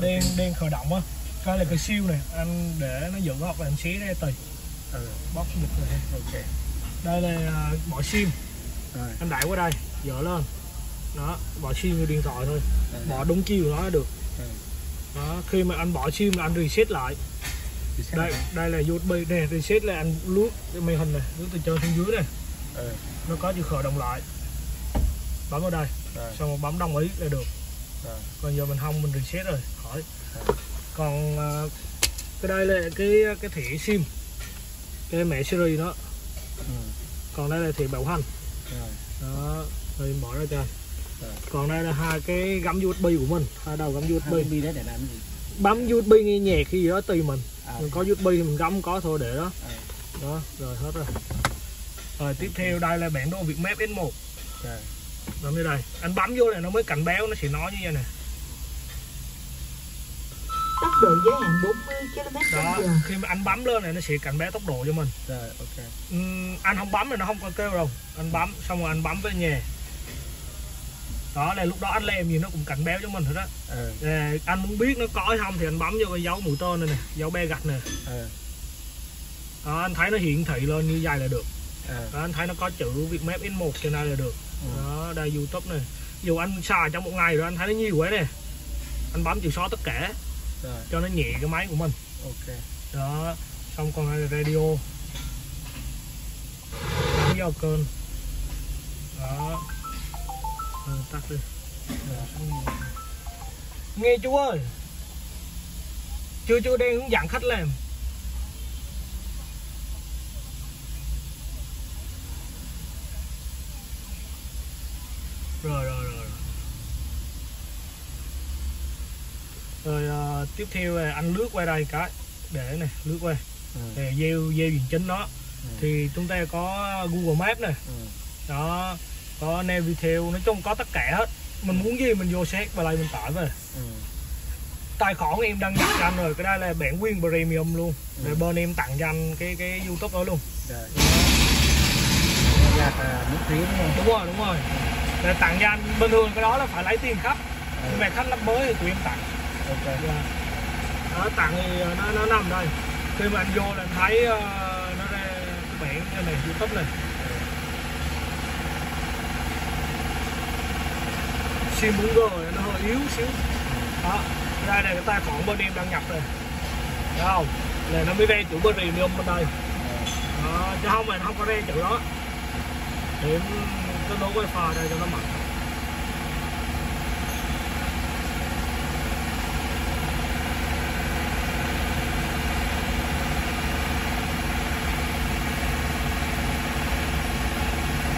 đen đen khởi động á. Coi là cái siêu này anh để nó dựng hoặc là anh xé ra tùy. Ừ. Bóc được rồi. Ok. Đây là à, bỏ sim. Rồi. Anh đẩy qua đây dở lên. Đó bỏ sim như điện thoại thôi. Ừ. bỏ đúng chiều nó là được. Ừ. đó khi mà anh bỏ sim là anh reset lại. Sẽ đây là- đây là USB này reset là anh lướt cái màn hình này lướt từ trên xuống dưới này ừ. Nó có chữ khởi động lại. Bấm vào đây. Rồi. Xong rồi bấm đồng ý là được rồi còn giờ mình không mình reset rồi khỏi. Còn à, cái đây là cái cái thẻ sim cái mẹ series đó. Ừ. Còn đây là thẻ bảo hành. Đó rồi bỏ ra cho anh. Còn đây là hai cái gắm USB của mình hai đầu gắm USB đấy để làm gì? Bấm USB nghe nhạc khi gì đó tùy mình. À. Mình có USB thì mình gắm có thôi để đó. À, đó rồi hết rồi. Rồi tiếp theo đây là bản đồ Vietmap S1 rồi bấm như đây. Anh bấm vô này nó mới cảnh báo nó sẽ nói như vậy nè. Tốc độ giới hạn 40 km đó h khi mà anh bấm lên này nó sẽ cảnh báo tốc độ cho mình. Rồi ok. Ừm, anh không bấm thì nó không có kêu đâu. Anh bấm xong rồi anh bấm về nhà. Đó là lúc đó anh làm gì nó cũng cảnh báo cho mình hết á. Ừ. Để anh muốn biết nó có hay không thì anh bấm vô cái dấu mũi tên này nè dấu be gạch nè. Ừ. Đó anh thấy nó hiển thị lên như vậy là được. Ừ. Đó, anh thấy nó có chữ Vietmap S1 trên đây là được Ừ. đó đây YouTube này. Dù anh xài trong một ngày rồi anh thấy nó nhiều quá nè. Anh bấm chữ xóa tất cả rồi. cho nó nhẹ cái máy của mình. Ok. Đó xong còn đây là radio. Vào kênh đó. Ừ, tắt đi. Rồi, rồi. nghe chú ơi. Chưa chưa đang hướng dẫn khách làm rồi rồi rồi rồi. rồi à, tiếp theo là anh lướt qua đây cái để này lướt qua. Ừ. Để gieo gieo diện chính đó. Ừ. thì chúng ta có Google Maps này ừ. Đó có Navitel nói chung có tất cả hết. Mình muốn gì mình vô xét và lại mình tải về. Ừ. Tài khoản em đăng nhập cho anh rồi cái đây là bản quyền premium luôn. Để Ừ. bên em tặng cho anh cái cái youtube đó luôn. Rồi. Phí đúng không? Đúng rồi đúng rồi để tặng cho anh bình thường cái đó là phải lấy tiền khách nhưng mà khách năm mới thì tụi em tặng. Ok đó tặng thì nó, nó nằm đây. Khi mà anh vô là anh thấy ờ, nó ra bản cái này youtube này. Sim 4G này nó hơi yếu xíu. Đó đây là cái tài khoản bên em đăng nhập này. Thấy không? Là nó mới ra chữ premium bên đây. Đó, chứ không mà nó không có ra chữ đó thì em kết nối wifi đây cho nó mạnh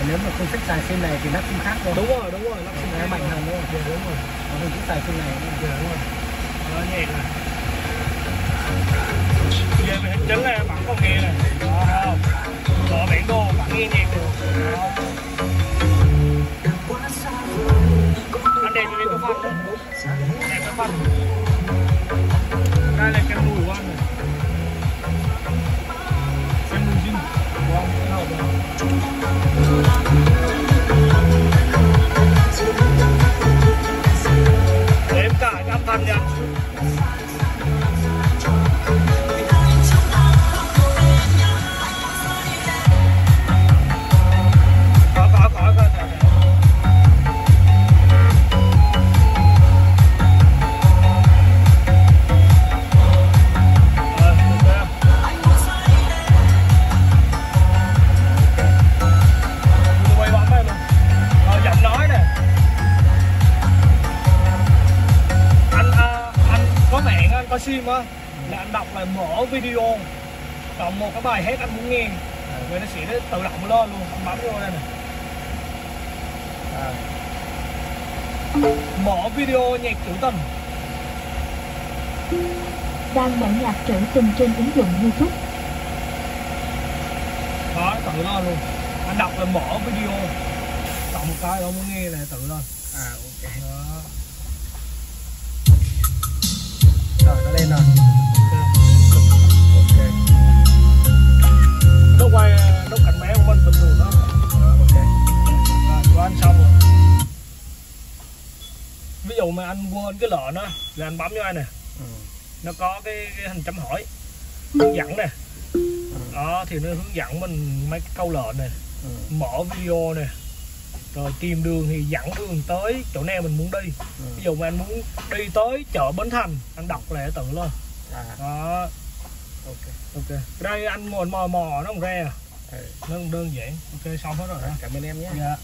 nếu mà không thích xài sim này thì lắp sim khác thôi. Đúng rồi đúng rồi lắp sim Nó khác mạnh rồi. hơn đúng dạ đúng rồi. Còn không thích xài sim này dạ đúng rồi đó nhạc này. Giờ mình chính là bạn có nghe này. Đó không? Mở bản đồ bạn nghe nhạc được em cài cái âm thanh có sim á là anh đọc là mở video. Cộng một cái bài hát anh muốn nghe. Rồi nó sẽ tự động lên luôn anh bấm vô đây nè. À, mở video nhạc trữ tình. Đang mở nhạc trữ tình trên ứng dụng YouTube. đó tự lên luôn. Anh đọc là mở video. Cộng một cái đó muốn nghe là tự lên. À ok. Đó ví dụ mà anh quên cái lệnh á là anh bấm vô anh nè. Ừ. nó có cái, cái hình chấm hỏi. Hướng dẫn nè. Ừ. đó thì nó hướng dẫn mình mấy cái câu lệnh nè. Ừ. mở video nè. Rồi tìm đường thì dẫn đường tới chỗ nào mình muốn đi. Ừ. ví dụ mà anh muốn đi tới chợ Bến Thành anh đọc lại tự lên. À. Đó. Ok. Ok. Đây anh ngồi mò mò nó không ra. À. ừ. nó đơn giản. Ok xong hết rồi đó cảm ơn em nhé. Dạ.